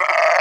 Ah!